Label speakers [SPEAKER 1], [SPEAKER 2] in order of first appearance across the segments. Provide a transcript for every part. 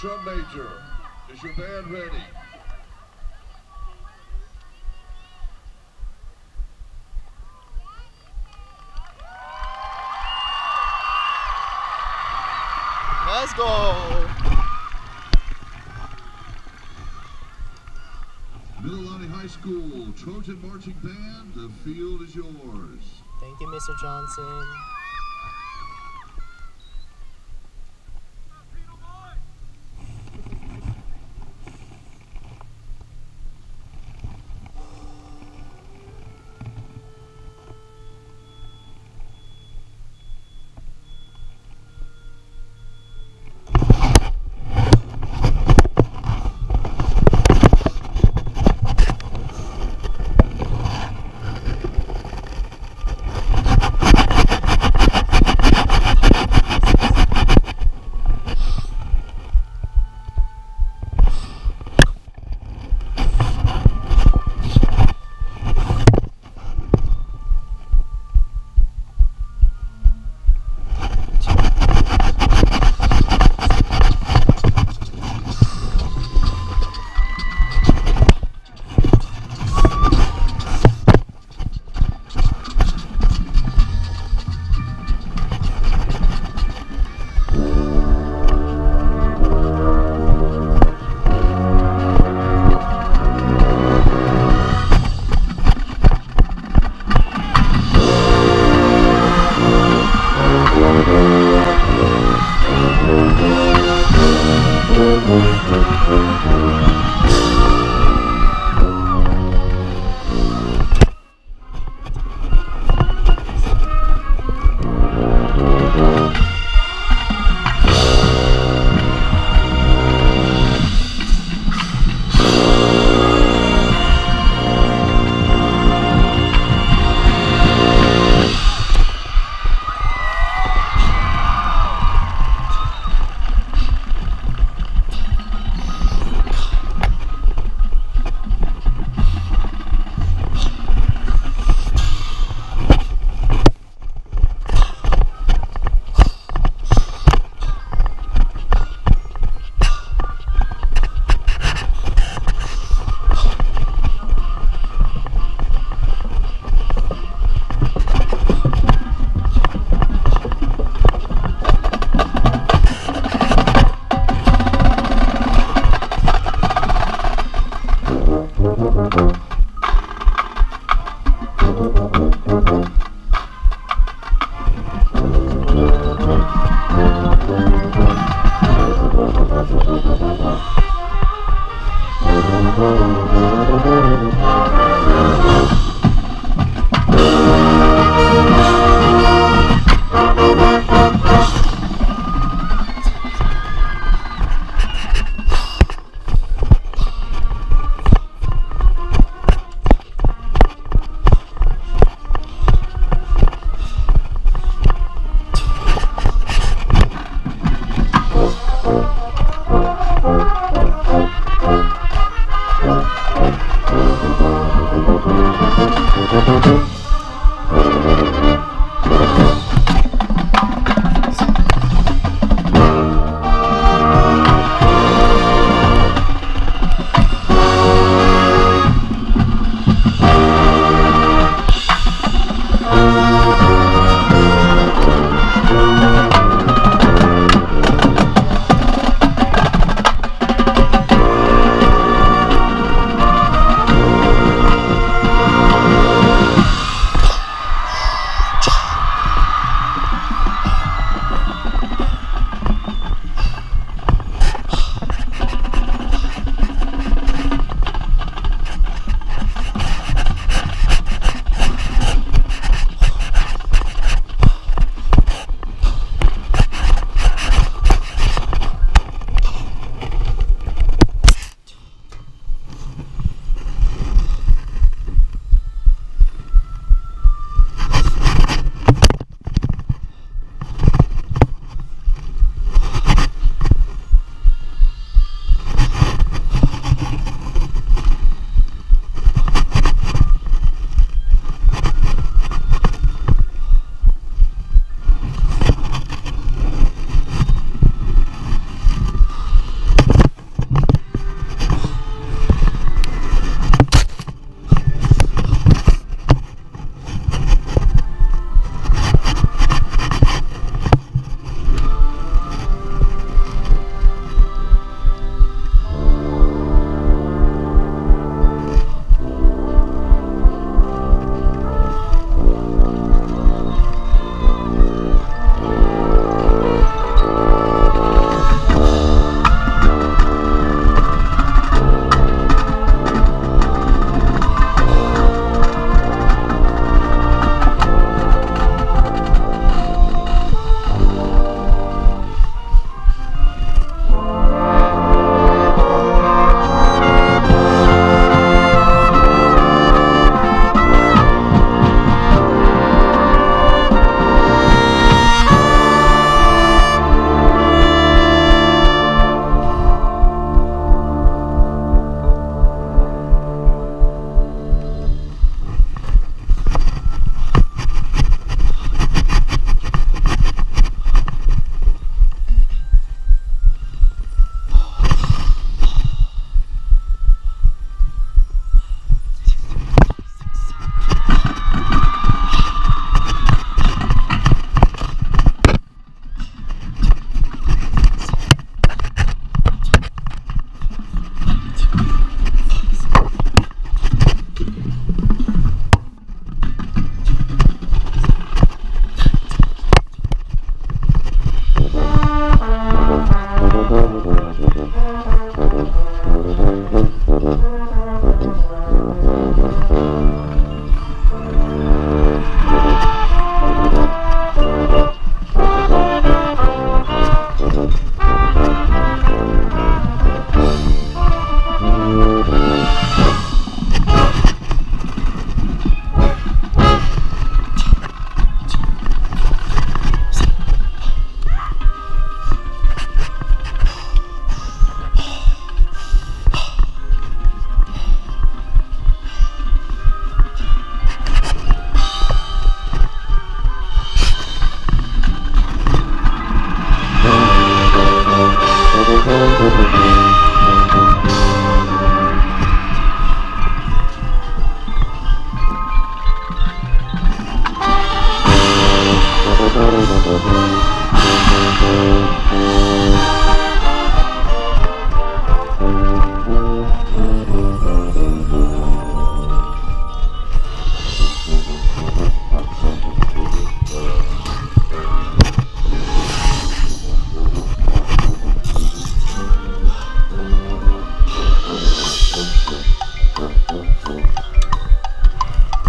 [SPEAKER 1] Drum major, is your band ready?
[SPEAKER 2] Let's go.
[SPEAKER 1] Mililani High School Trojan Marching Band, the field is yours.
[SPEAKER 2] Thank you, Mr. Johnson.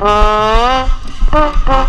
[SPEAKER 3] Ah, ah,
[SPEAKER 2] ah.